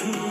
true.